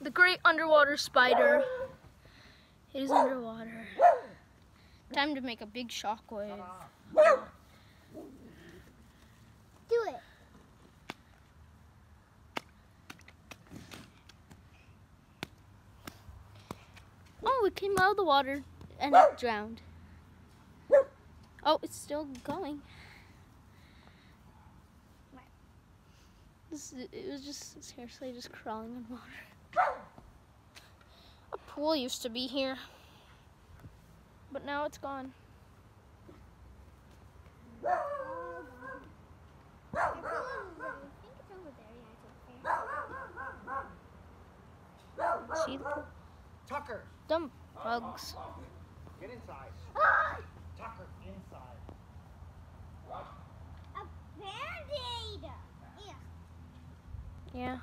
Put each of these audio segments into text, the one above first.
The great underwater spider is underwater. Time to make a big shockwave. Do it. Oh, it came out of the water and it drowned. Oh, it's still going. This, it was just seriously just crawling in water. A pool used to be here, but now it's gone. See? Tucker, Dumb bugs. get inside. Tucker, inside. A band-aid. Yeah. Yeah.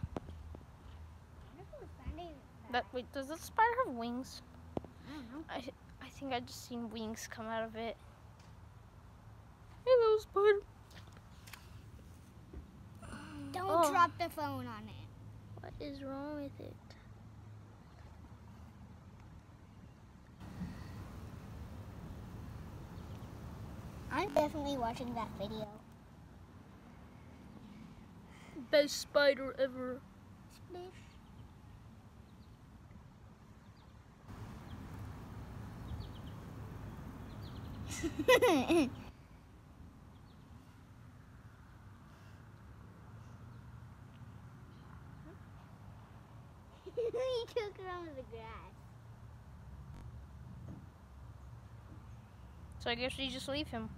That wait, does the spider have wings? I don't know. I I think I just seen wings come out of it. Hello, spider. Don't Oh. drop the phone on it. What is wrong with it? I'm definitely watching that video. Best spider ever. He took her on the grass. So I guess we just leave him.